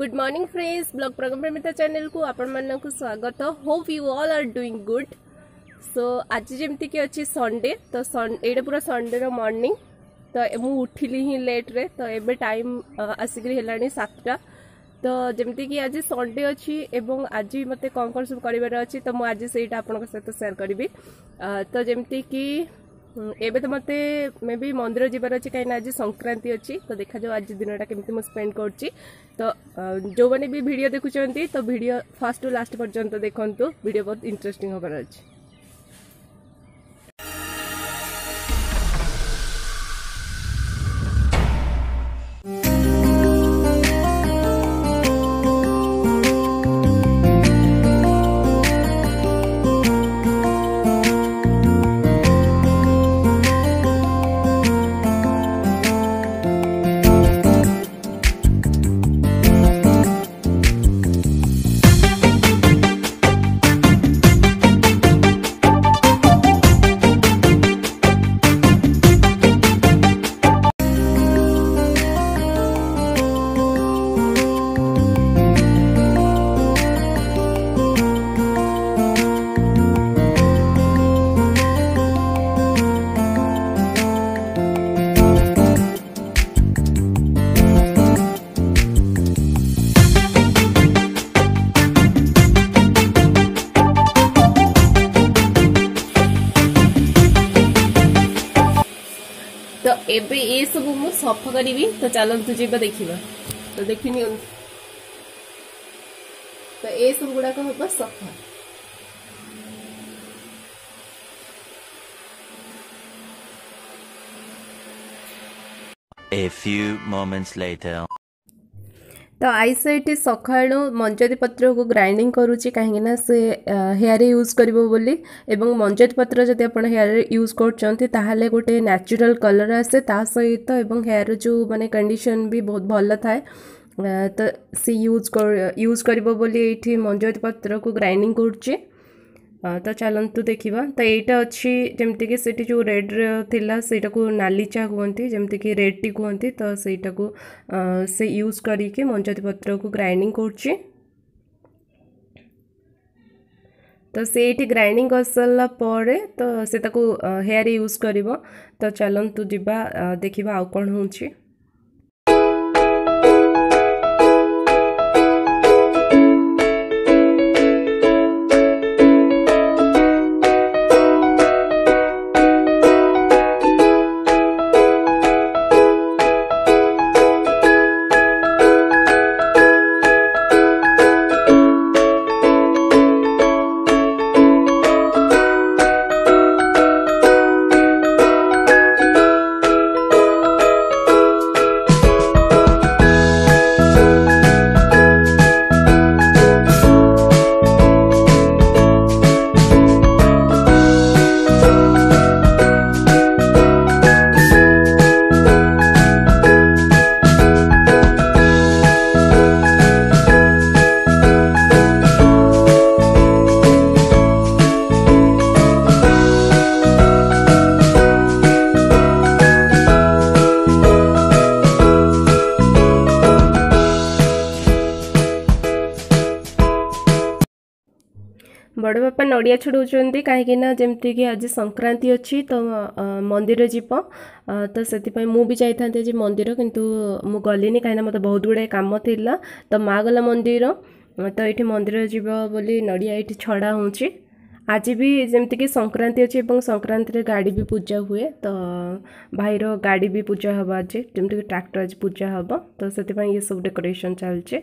Good morning friends blog प्रगमप्रमिता channel को आपण स्वागत hope you all are doing good so आज जमीक अच्छे संडे तो यहाँ पूरा संडे मर्निंग तो मु उठिली ही लेट्रे तो एवं टाइम आसिक है सातटा तो जमीक आज संडे अच्छी एवं आज मत कौन कौन सब कर तो मुझे आज से आपंक सहित सेयार करी तो जमीक ଏବେ ତ ମୋତେ ମେ ବି ମନ୍ଦିର ଯିବାର ଅଛି କାହିଁକିନା ଆଜି ସଂକ୍ରାନ୍ତି ଅଛି ତ ଦେଖାଯାଉ ଆଜି ଦିନଟା କେମିତି ମୁଁ ସ୍ପେଣ୍ଡ କରୁଛି ତ ଯେଉଁମାନେ ବି ଭିଡ଼ିଓ ଦେଖୁଛନ୍ତି ତ ଭିଡ଼ିଓ ଫାର୍ଷ୍ଟ ଟୁ ଲାଷ୍ଟ ପର୍ଯ୍ୟନ୍ତ ଦେଖନ୍ତୁ ଭିଡ଼ିଓ ବହୁତ ଇଣ୍ଟରେଷ୍ଟିଂ ହେବାର ଅଛି सफ करी तो चल तो जा देखा तो देख तो ये सब गुड़ाक हम सफा A few moments later ତ ଆଇସ ଏଠି ସକାଳୁ ମଞ୍ଜରୀ ପତ୍ରକୁ ଗ୍ରାଇଣ୍ଡିଂ କରୁଛି କାହିଁକିନା ସେ ହେୟାରରେ ୟୁଜ୍ କରିବ ବୋଲି ଏବଂ ମଞ୍ଜରୀ ପତ୍ର ଯଦି ଆପଣ ହେୟାରରେ ୟୁଜ୍ କରୁଛନ୍ତି ତାହେଲେ ଗୋଟେ ନ୍ୟାଚୁରାଲ୍ କଲର୍ ଆସେ ତା ସହିତ ଏବଂ ହେୟାରର ଯେଉଁ ମାନେ କଣ୍ଡିସନ୍ ବି ବହୁତ ଭଲ ଥାଏ ତ ସେ ୟୁଜ୍ ୟୁଜ୍ କରିବ ବୋଲି ଏଇଠି ମଞ୍ଜରୀ ପତ୍ରକୁ ଗ୍ରାଇଣ୍ଡିଂ କରୁଛି तो चलतु देखा तो यहीटा अच्छी जमीक से जो रेड थिला से नाली चा कहते जमीक रेड टी कहते तो सहीटा को से यूज करके मंजाती पत्र को ग्राइंडिंग कर तो से ग्राइंडिंग कर सर तो से हेयर यूज कर तो चलतु जी देखा आउ हो ବାପା ନଡ଼ିଆ ଛିଡ଼ଉଛନ୍ତି କାହିଁକିନା ଯେମିତିକି ଆଜି ସଂକ୍ରାନ୍ତି ଅଛି ତ ମନ୍ଦିର ଯିବ ତ ସେଥିପାଇଁ ମୁଁ ବି ଯାଇଥାନ୍ତି ଆଜି ମନ୍ଦିର କିନ୍ତୁ ମୁଁ ଗଲିନି କାହିଁକିନା ମୋତେ ବହୁତ ଗୁଡ଼ାଏ କାମ ଥିଲା ତ ମାଆ ଗଲା ମନ୍ଦିର ତ ଏଇଠି ମନ୍ଦିର ଯିବ ବୋଲି ନଡ଼ିଆ ଏଇଠି ଛଡ଼ା ହେଉଛି ଆଜି ବି ଯେମିତିକି ସଂକ୍ରାନ୍ତି ଅଛି ଏବଂ ସଂକ୍ରାନ୍ତିରେ ଗାଡ଼ି ବି ପୂଜା ହୁଏ ତ ଭାଇର ଗାଡ଼ି ବି ପୂଜା ହେବ ଆଜି ଯେମିତିକି ଟ୍ରାକ୍ଟର ଆଜି ପୂଜା ହେବ ତ ସେଥିପାଇଁ ଇଏ ସବୁ ଡେକୋରେସନ୍ ଚାଲିଛି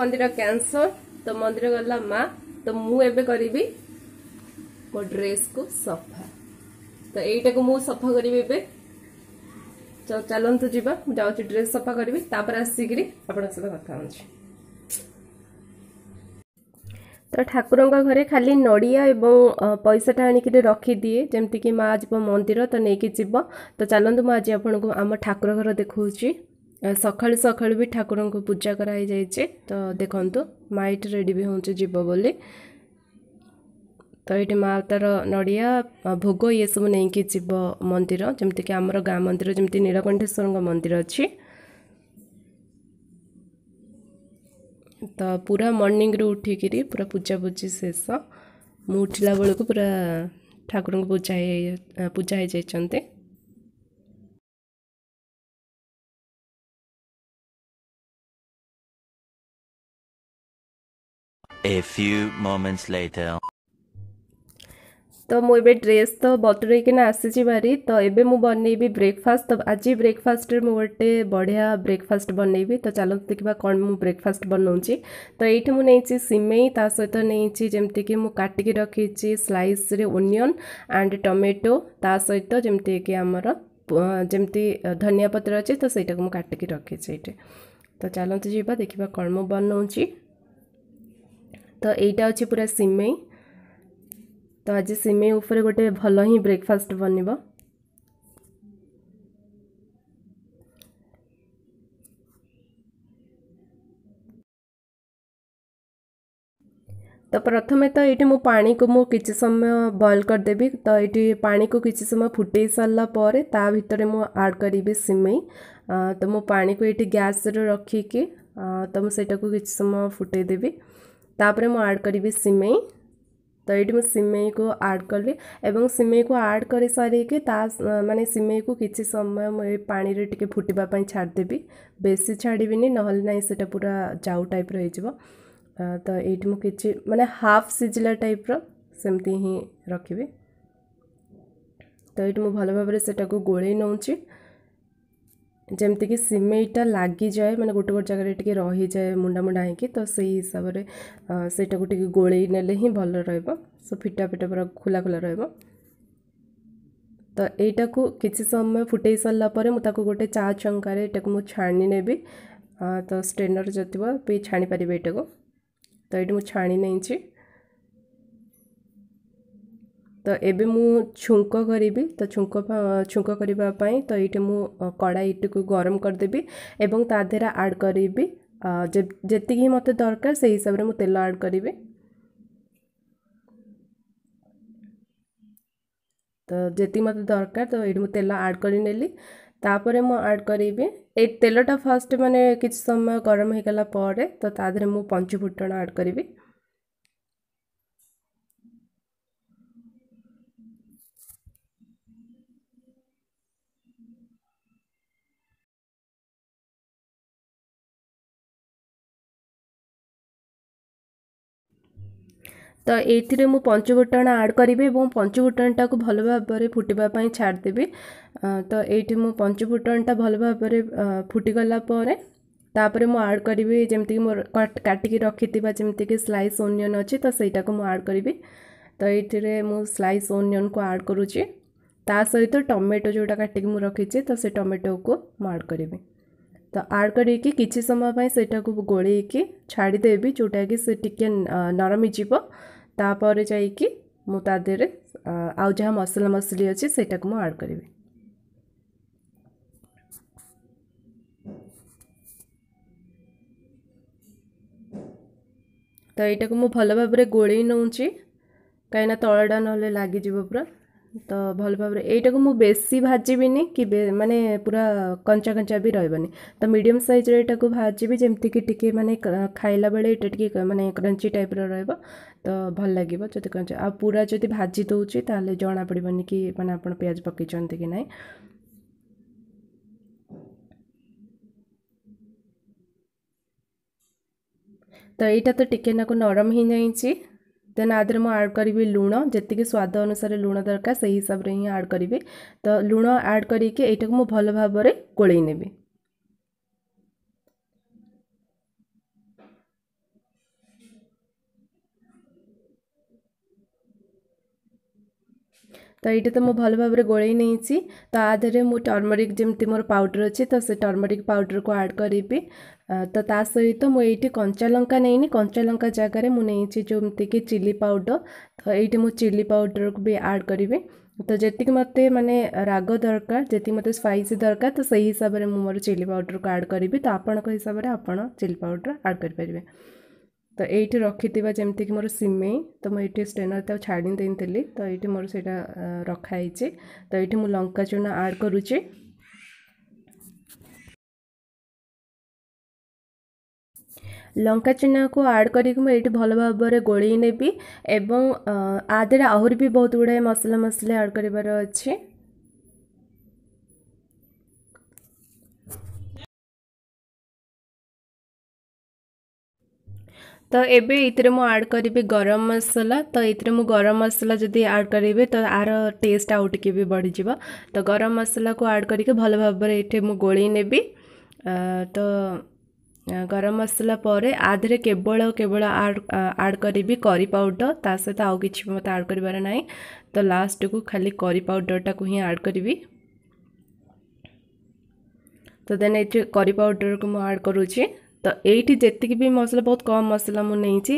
ମନ୍ଦିର କ୍ୟାନ୍ସର ତ ମନ୍ଦିର ଗଲା ମା ତ ମୁଁ ଏବେ କରିବି ମୋ ଡ୍ରେସ୍କୁ ସଫା ତ ଏଇଟାକୁ ମୁଁ ସଫା କରିବି ଏବେ ଚାଲନ୍ତୁ ଯିବା ମୁଁ ଯାଉଛି ଡ୍ରେସ୍ ସଫା କରିବି ତାପରେ ଆସିକିରି ଆପଣଙ୍କ ସହିତ କଥା ହେଉଛି ତ ଠାକୁରଙ୍କ ଘରେ ଖାଲି ନଡ଼ିଆ ଏବଂ ପଇସାଟା ଆଣିକିରି ରଖିଦିଏ ଯେମିତିକି ମା' ଯିବ ମନ୍ଦିର ତ ନେଇକି ଯିବ ତ ଚାଲନ୍ତୁ ମୁଁ ଆଜି ଆପଣଙ୍କୁ ଆମ ଠାକୁର ଘର ଦେଖାଉଛି ସକାଳୁ ସକାଳୁ ବି ଠାକୁରଙ୍କୁ ପୂଜା କରାହେଇଯାଇଛି ତ ଦେଖନ୍ତୁ ମା ଏଠି ରେଡ଼ି ବି ହେଉଛି ଯିବ ବୋଲି ତ ଏଠି ମା ତାର ନଡ଼ିଆ ଭୋଗ ଏସବୁ ନେଇକି ଯିବ ମନ୍ଦିର ଯେମିତିକି ଆମର ଗାଁ ମନ୍ଦିର ଯେମିତି ନୀଳକଣ୍ଠେଶ୍ୱରଙ୍କ ମନ୍ଦିର ଅଛି ତ ପୁରା ମର୍ଣ୍ଣିଂରୁ ଉଠିକିରି ପୁରା ପୂଜାପୂଜି ଶେଷ ମୁଁ ଉଠିଲା ବେଳକୁ ପୁରା ଠାକୁରଙ୍କୁ ପୂଜା ହେଇ ପୂଜା ହେଇଯାଇଛନ୍ତି A few moments later. ତ ମୁଁ ଏବେ ଡ୍ରେସ୍ ତ ବତୁରେଇକିନା ଆସିଛି ଭାରି ତ ଏବେ ମୁଁ ବନେଇବି ବ୍ରେକଫାଷ୍ଟ ତ ଆଜି ବ୍ରେକଫାଷ୍ଟରେ ମୁଁ ଗୋଟେ ବଢ଼ିଆ ବ୍ରେକଫାଷ୍ଟ ବନେଇବି ତ ଚାଲନ୍ତୁ ଦେଖିବା କ'ଣ ମୁଁ ବ୍ରେକଫାଷ୍ଟ ବନାଉଛି ତ ଏଇଠି ମୁଁ ନେଇଛି ସିମେଇ ତା ସହିତ ନେଇଛି ଯେମିତିକି ମୁଁ କାଟିକି ରଖିଛି ସ୍ଲାଇସ୍ରେ ଓନିଅନ୍ ଆଣ୍ଡ ଟମାଟୋ ତା ସହିତ ଯେମିତିକି ଆମର ଯେମିତି ଧନିଆ ପତ୍ର ଅଛି ତ ସେଇଟାକୁ ମୁଁ କାଟିକି ରଖିଛି ଏଇଠି ତ ଚାଲନ୍ତୁ ଯିବା ଦେଖିବା କ'ଣ ମୁଁ ବନାଉଛି ତ ଏଇଟା ଅଛି ପୁରା ସିମେଇ ତ ଆଜି ସିମେଇ ଉପରେ ଗୋଟେ ଭଲ ହିଁ ବ୍ରେକଫାଷ୍ଟ ବନିବ ତ ପ୍ରଥମେ ତ ଏଇଠି ମୁଁ ପାଣିକୁ ମୁଁ କିଛି ସମୟ ବଏଲ୍ କରିଦେବି ତ ଏଇଠି ପାଣିକୁ କିଛି ସମୟ ଫୁଟେଇ ସାରିଲା ପରେ ତା ଭିତରେ ମୁଁ ଆଡ଼୍ କରିବି ସିମେଇ ତ ମୁଁ ପାଣିକୁ ଏଇଠି ଗ୍ୟାସ୍ରେ ରଖିକି ତ ମୁଁ ସେଇଟାକୁ କିଛି ସମୟ ଫୁଟେଇ तापर मुझ आड करी सीमे तो ये सीमे को आड कली सीमे को आड कर सर सारे मानने सीमे को किसी समय मुझे पाने टे फुटाप छाड़देवी बेस छाड़बी नहीं ना से पूरा जाऊ टाइप रही तो ये मुझे मानते हाफ सीझला टाइप रमती ही रखी तो ये मुझे भल भाव से गोल नौ जमीक सीमेंटा लग जाए मैंने गोटे गोटे जगह रही जाए मुंडा मुंडा हो तो सही हिसाब से गोल ना ही भल रो फिटा फिटा पूरा खुला खुला र तो यहीटा को किसी समय फुटे सरपर मुझे गोटे चा छुंकर छाणी नेबी तो स्ट्रेनर जो थी छाणी पारे ये तो ये मुझे छाणी नहीं ତ ଏବେ ମୁଁ ଛୁଙ୍କ କରିବି ତ ଛୁଙ୍କ ଛୁଙ୍କ କରିବା ପାଇଁ ତ ଏଇଠି ମୁଁ କଡ଼ାଇଟିକୁ ଗରମ କରିଦେବି ଏବଂ ତା ଦେହରେ ଆଡ଼୍ କରିବି ଯେତିକି ମୋତେ ଦରକାର ସେଇ ହିସାବରେ ମୁଁ ତେଲ ଆଡ଼୍ କରିବି ତ ଯେତିକି ମୋତେ ଦରକାର ତ ଏଇଠି ମୁଁ ତେଲ ଆଡ଼୍ କରିନେଲି ତାପରେ ମୁଁ ଆଡ଼୍ କରିବି ଏଇ ତେଲଟା ଫାଷ୍ଟ ମାନେ କିଛି ସମୟ ଗରମ ହୋଇଗଲା ପରେ ତ ତା ଦେହରେ ମୁଁ ପଞ୍ଚୁ ଫୁଟଣ ଆଡ଼୍ କରିବି ତ ଏଇଥିରେ ମୁଁ ପଞ୍ଚୁବୁଟାଣ ଆଡ଼୍ କରିବି ଏବଂ ପଞ୍ଚୁବୁଟାଣଟାକୁ ଭଲ ଭାବରେ ଫୁଟିବା ପାଇଁ ଛାଡ଼ିଦେବି ତ ଏଇଠି ମୁଁ ପଞ୍ଚୁବୁଟାଣଟା ଭଲ ଭାବରେ ଫୁଟିଗଲା ପରେ ତାପରେ ମୁଁ ଆଡ଼୍ କରିବି ଯେମିତିକି ମୋର କାଟିକି ରଖିଥିବା ଯେମିତିକି ସ୍ଲାଇସ୍ ଓନିଅନ୍ ଅଛି ତ ସେଇଟାକୁ ମୁଁ ଆଡ଼୍ କରିବି ତ ଏଇଥିରେ ମୁଁ ସ୍ଲାଇସ୍ ଓନିଅନ୍କୁ ଆଡ଼୍ କରୁଛି ତା ସହିତ ଟମାଟୋ ଯେଉଁଟା କାଟିକି ମୁଁ ରଖିଛି ତ ସେ ଟମାଟୋକୁ ମୁଁ ଆଡ଼୍ କରିବି ତ ଆଡ଼ କରିକି କିଛି ସମୟ ପାଇଁ ସେଇଟାକୁ ଗୋଳେଇକି ଛାଡ଼ିଦେବି ଯେଉଁଟାକି ସେ ଟିକିଏ ନରମିଯିବ ତାପରେ ଯାଇକି ମୁଁ ତା ଦେହରେ ଆଉ ଯାହା ମସଲା ମସଲି ଅଛି ସେଇଟାକୁ ମୁଁ ଆଡ଼ କରିବି ତ ଏଇଟାକୁ ମୁଁ ଭଲ ଭାବରେ ଗୋଳେଇ ନେଉଛି କାହିଁକିନା ତଳଟା ନହେଲେ ଲାଗିଯିବ ପୁରା ତ ଭଲ ଭାବରେ ଏଇଟାକୁ ମୁଁ ବେଶୀ ଭାଜିବିନି କି ମାନେ ପୁରା କଞ୍ଚା କଞ୍ଚା ବି ରହିବନି ତ ମିଡ଼ିୟମ୍ ସାଇଜ୍ରେ ଏଇଟାକୁ ଭାଜିବି ଯେମିତିକି ଟିକେ ମାନେ ଖାଇଲା ବେଳେ ଏଇଟା ଟିକେ ମାନେ କ୍ରଞ୍ଚି ଟାଇପ୍ର ରହିବ ତ ଭଲ ଲାଗିବ ଯଦି କଞ୍ଚା ଆଉ ପୁରା ଯଦି ଭାଜି ଦେଉଛି ତାହେଲେ ଜଣାପଡ଼ିବନି କି ମାନେ ଆପଣ ପିଆଜ ପକାଇଛନ୍ତି କି ନାହିଁ ତ ଏଇଟା ତ ଟିକେ ନାକୁ ନରମ ହେଇଯାଇଛି ଦେନ୍ ଆ ଦେହରେ ମୁଁ ଆଡ଼୍ କରିବି ଲୁଣ ଯେତିକି ସ୍ୱାଦ ଅନୁସାରେ ଲୁଣ ଦରକାର ସେହି ହିସାବରେ ହିଁ ଆଡ଼୍ କରିବି ତ ଲୁଣ ଆଡ଼୍ କରିକି ଏଇଟାକୁ ମୁଁ ଭଲ ଭାବରେ ଗୋଳେଇ ନେବି ତ ଏଇଟା ତ ମୁଁ ଭଲ ଭାବରେ ଗୋଳେଇ ନେଇଛି ତ ଆ ଦେହରେ ମୁଁ ଟର୍ମରିକ୍ ଯେମିତି ମୋର ପାଉଡ଼ର ଅଛି ତ ସେ ଟର୍ମରିକ୍ ପାଉଡ଼ରକୁ ଆଡ଼୍ କରିବି ତ ତା ସହିତ ମୁଁ ଏଇଠି କଞ୍ଚା ଲଙ୍କା ନେଇନି କଞ୍ଚା ଲଙ୍କା ଜାଗାରେ ମୁଁ ନେଇଛି ଯେମିତିକି ଚିଲି ପାଉଡ଼ର ତ ଏଇଠି ମୁଁ ଚିଲି ପାଉଡ଼ରକୁ ବି ଆଡ଼୍ କରିବି ତ ଯେତିକି ମୋତେ ମାନେ ରାଗ ଦରକାର ଯେତିକି ମୋତେ ସ୍ପାଇସି ଦରକାର ତ ସେହି ହିସାବରେ ମୁଁ ମୋର ଚିଲି ପାଉଡ଼ରକୁ ଆଡ଼୍ କରିବି ତ ଆପଣଙ୍କ ହିସାବରେ ଆପଣ ଚିଲି ପାଉଡ଼ର ଆଡ଼୍ କରିପାରିବେ ତ ଏଇଠି ରଖିଥିବା ଯେମିତିକି ମୋର ସିମେଇ ତ ମୁଁ ଏଇଠି ଷ୍ଟେନର୍ ତାକୁ ଛାଡ଼ି ଦେଇଥିଲି ତ ଏଇଠି ମୋର ସେଇଟା ରଖା ହେଇଛି ତ ଏଇଠି ମୁଁ ଲଙ୍କା ଚୁନା ଆଡ଼୍ କରୁଛି ଲଙ୍କା ଚେନାକୁ ଆଡ଼୍ କରିକି ମୁଁ ଏଇଠି ଭଲ ଭାବରେ ଗୋଳେଇ ନେବି ଏବଂ ଆ ଦେହରେ ଆହୁରି ବି ବହୁତ ଗୁଡ଼ାଏ ମସଲା ମସଲି ଆଡ଼୍ କରିବାର ଅଛି ତ ଏବେ ଏଇଥିରେ ମୁଁ ଆଡ଼୍ କରିବି ଗରମ ମସଲା ତ ଏଇଥିରେ ମୁଁ ଗରମ ମସଲା ଯଦି ଆଡ଼୍ କରିବି ତ ଆର ଟେଷ୍ଟ ଆଉ ଟିକେ ବି ବଢ଼ିଯିବ ତ ଗରମ ମସଲାକୁ ଆଡ଼୍ କରିକି ଭଲ ଭାବରେ ଏଇଠି ମୁଁ ଗୋଳେଇ ନେବି ତ ଗରମ ମସଲା ପରେ ଆ ଦେହରେ କେବଳ କେବଳ ଆଡ଼୍ ଆଡ଼୍ କରିବି କରି ପାଉଡ଼ର ତା ସହିତ ଆଉ କିଛି ମୋତେ ଆଡ଼୍ କରିବାର ନାହିଁ ତ ଲାଷ୍ଟକୁ ଖାଲି କରି ପାଉଡ଼ରଟାକୁ ହିଁ ଆଡ଼୍ କରିବି ତ ଦେନ୍ ଏଥିରେ କରି ପାଉଡ଼ରକୁ ମୁଁ ଆଡ଼୍ କରୁଛି ତ ଏଇଠି ଯେତିକି ବି ମସଲା ବହୁତ କମ୍ ମସଲା ମୁଁ ନେଇଛି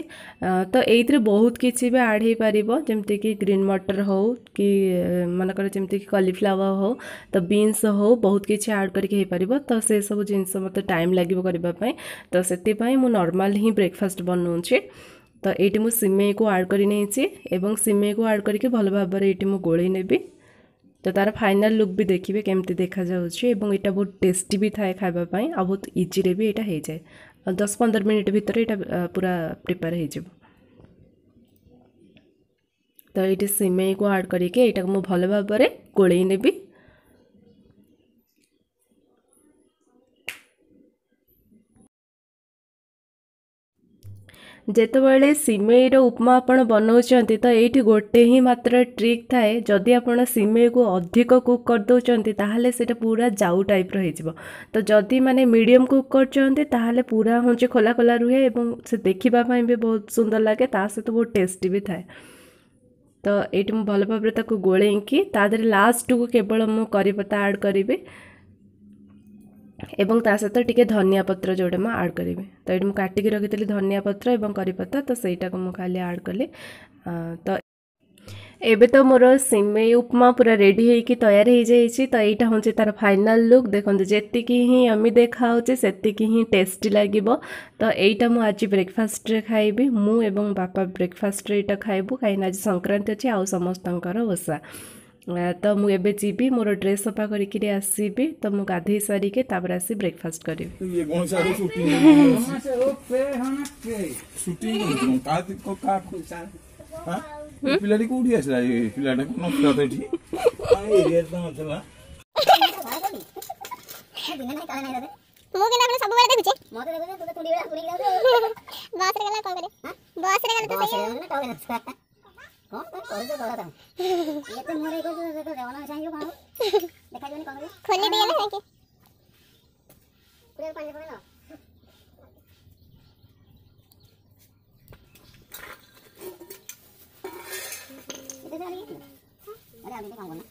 ତ ଏଇଥିରେ ବହୁତ କିଛି ବି ଆଡ଼୍ ହେଇପାରିବ ଯେମିତିକି ଗ୍ରୀନ୍ ମଟର ହେଉ କି ମନେକର ଯେମିତିକି କଲିଫ୍ଲାୱାର ହେଉ ତ ବିନ୍ସ ହେଉ ବହୁତ କିଛି ଆଡ଼୍ କରିକି ହେଇପାରିବ ତ ସେସବୁ ଜିନିଷ ମୋତେ ଟାଇମ୍ ଲାଗିବ କରିବା ପାଇଁ ତ ସେଥିପାଇଁ ମୁଁ ନର୍ମାଲ ହିଁ ବ୍ରେକଫାଷ୍ଟ ବନାଉଛି ତ ଏଇଠି ମୁଁ ସିମେଇକୁ ଆଡ଼୍ କରି ନେଇଛି ଏବଂ ସିମେଇକୁ ଆଡ଼୍ କରିକି ଭଲ ଭାବରେ ଏଇଠି ମୁଁ ଗୋଳେଇ ନେବି ତ ତା'ର ଫାଇନାଲ୍ ଲୁକ୍ ବି ଦେଖିବେ କେମିତି ଦେଖାଯାଉଛି ଏବଂ ଏଇଟା ବହୁତ ଟେଷ୍ଟି ବି ଥାଏ ଖାଇବା ପାଇଁ ଆଉ ବହୁତ ଇଜିରେ ବି ଏଇଟା ହେଇଯାଏ ଦଶ ପନ୍ଦର ମିନିଟ୍ ଭିତରେ ଏଇଟା ପୁରା ପ୍ରିପେୟାର ହେଇଯିବ ତ ଏଇଠି ସିମେଇକୁ ଆଡ଼୍ କରିକି ଏଇଟାକୁ ମୁଁ ଭଲ ଭାବରେ ଗୋଳେଇ ନେବି जोबले सीमेईर उपमा आप बनाऊंट तो ये गोटे ही मात्र ट्रिक थाए जदि आप सीमे को अधिक कुक करदे तेल पूरा जाऊ टाइप रही तो जदि मैंने मीडियम कुक कर पूरा हूँ खोला खोला रुहे से देखापी भी बहुत सुंदर लगे सहित बहुत टेस्ट भी थाए तो ये मुझे भल भाव गोल लास्ट को केवल मुझे करी करी ଏବଂ ତା ସହିତ ଟିକେ ଧନିଆ ପତ୍ର ଯେଉଁଟା ମୁଁ ଆଡ଼୍ କରିବି ତ ଏଇଠି ମୁଁ କାଟିକି ରଖିଥିଲି ଧନିଆ ପତ୍ର ଏବଂ କରିପତ୍ର ତ ସେଇଟାକୁ ମୁଁ ଖାଲି ଆଡ଼୍ କଲି ତ ଏବେ ତ ମୋର ସିମେଇ ଉପମା ପୁରା ରେଡ଼ି ହେଇକି ତୟାର ହେଇଯାଇଛି ତ ଏଇଟା ହେଉଛି ତା'ର ଫାଇନାଲ୍ ଲୁକ୍ ଦେଖନ୍ତୁ ଯେତିକି ହିଁ ଆମେ ଦେଖାହେଉଛି ସେତିକି ହିଁ ଟେଷ୍ଟି ଲାଗିବ ତ ଏଇଟା ମୁଁ ଆଜି ବ୍ରେକଫାଷ୍ଟରେ ଖାଇବି ମୁଁ ଏବଂ ବାପା ବ୍ରେକଫାଷ୍ଟରେ ଏଇଟା ଖାଇବୁ କାହିଁକିନା ଆଜି ସଂକ୍ରାନ୍ତି ଅଛି ଆଉ ସମସ୍ତଙ୍କର ଓଷା तो मुझे जी मोर ड्रेस सफा करके गाध सारे ब्रेकफास्ट कर बस रे गला कोन करे बस रे गला तो सही है कौन कौन कर दो बड़ा था ये तो मोरे को खोलने दिया ना के पूरे पानी खोल लो अरे अभी तो काम करना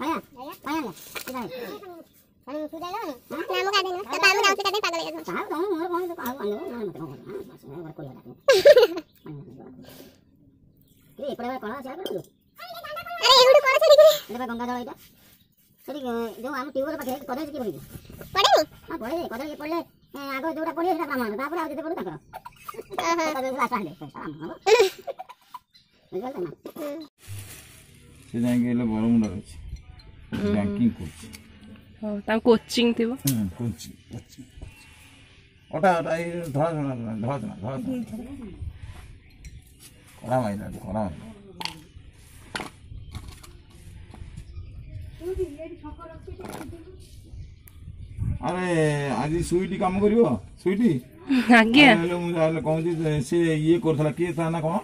हाँ आया आया ना इधर Hãy subscribe cho kênh Ghiền Mì Gõ Để không bỏ lỡ những video hấp dẫn আরে এগুলো কোন আছে দেখি দেখো গঙ্গা জল এটা সেটি যে আমি টিউবওয়েল পাখে কদরে কি পড়িনি পড়েনি হ্যাঁ পড়ে কদরে কি পড়লে আগে যেটা পড়ে সেটা ব্রাহ্মণ তারপরে আর যেতে পড়ে তাকর কদরে আসা হলে সালাম হবো বুঝলে না সে জায়গায় এলো বড় মুন্ডা রয়েছে ব্যাংকিং করছে ও তার কোচিং দিব হুম কোচিং কোচিং ওটা ওটা এই ধরা ধরা ধরা ধরা ধরা করা মাইলা করা মাইলা ଆରେ ଆଜି ସୁଇଟି କାମ କରିବ ସୁଇଟି ଆଜ୍ଞା ମୁଁ ଯାହାହେଲେ କହୁଛି ସେ ଇଏ କରୁଥିଲା କିଏ ତା ନା କ'ଣ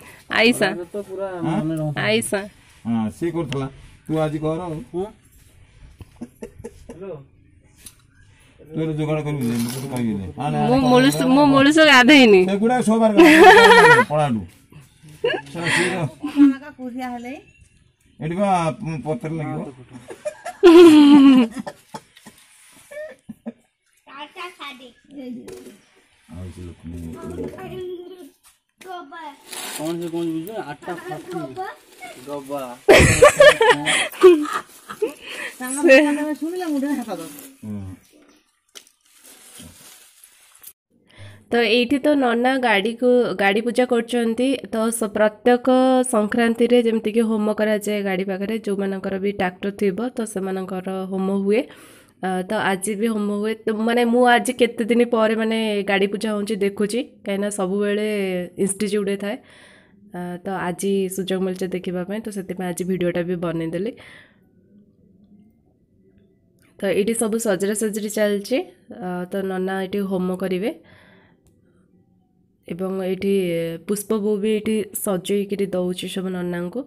ଆଇସା ଆଇସା ହଁ ସେ କରୁଥିଲା ତୁ ଆଜି କର ତୋର ଯୋଗାଡ଼ କରିବୁ ମୁଁ ମୂଳୁଷ ଗାଧେଇନି ସେଗୁଡ଼ା ସବୁ ପଳାଠୁ ଏଠି ବା ପତ୍ର ଲାଗିବ कौन से कौन बुझे आटा फाटी गब्बा सुनला मुड़ा खाता ତ ଏଇଠି ତ ନନା ଗାଡ଼ିକୁ ଗାଡ଼ି ପୂଜା କରୁଛନ୍ତି ତ ପ୍ରତ୍ୟେକ ସଂକ୍ରାନ୍ତିରେ ଯେମିତିକି ହୋମ କରାଯାଏ ଗାଡ଼ି ପାଖରେ ଯେଉଁମାନଙ୍କର ବି ଟ୍ରାକ୍ଟର ଥିବ ତ ସେମାନଙ୍କର ହୋମ ହୁଏ ତ ଆଜି ବି ହୋମ ହୁଏ ମାନେ ମୁଁ ଆଜି କେତେ ଦିନ ପରେ ମାନେ ଗାଡ଼ି ପୂଜା ହେଉଛି ଦେଖୁଛି କାହିଁକିନା ସବୁବେଳେ ଇନଷ୍ଟିଚ୍ୟୁଟ୍ରେ ଥାଏ ତ ଆଜି ସୁଯୋଗ ମିଳିଛି ଦେଖିବା ପାଇଁ ତ ସେଥିପାଇଁ ଆଜି ଭିଡ଼ିଓଟା ବି ବନେଇଦେଲି ତ ଏଇଠି ସବୁ ସଜଡ଼ା ସଜଡ଼ି ଚାଲିଛି ତ ନନା ଏଇଠି ହୋମ କରିବେ ଏବଂ ଏଇଠି ପୁଷ୍ପ ବି ଏଇଠି ସଜେଇକିରି ଦେଉଛି ସବୁ ନନାଙ୍କୁ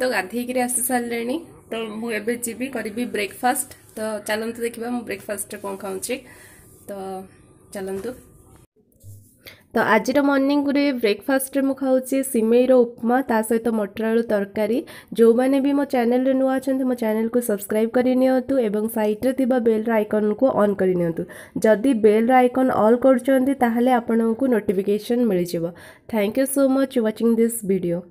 ତ ଗାଧେଇକିରି ଆସି ସାରିଲେଣି ତ ମୁଁ ଏବେ ଯିବି କରିବି ବ୍ରେକଫାଷ୍ଟ ତ ଚାଲନ୍ତୁ ଦେଖିବା ମୁଁ ବ୍ରେକଫାଷ୍ଟରେ କ'ଣ ଖାଉଛି ତ ଚାଲନ୍ତୁ ତ ଆଜିର ମର୍ଣ୍ଣିଂ ଗୁରେ ବ୍ରେକଫାଷ୍ଟରେ ମୁଁ ଖାଉଛି ସିମେଇର ଉପମା ତା ସହିତ ମଟର ଆଳୁ ତରକାରୀ ଯେଉଁମାନେ ବି ମୋ ଚ୍ୟାନେଲରେ ନୂଆ ଅଛନ୍ତି ମୋ ଚ୍ୟାନେଲକୁ ସବସ୍କ୍ରାଇବ୍ କରିନିଅନ୍ତୁ ଏବଂ ସାଇଟ୍ରେ ଥିବା ବେଲ୍ର ଆଇକନ୍କୁ ଅନ୍ କରିନିଅନ୍ତୁ ଯଦି ବେଲ୍ର ଆଇକନ୍ ଅଲ୍ କରୁଛନ୍ତି ତାହେଲେ ଆପଣଙ୍କୁ ନୋଟିଫିକେସନ୍ ମିଳିଯିବ thank you so much watching this video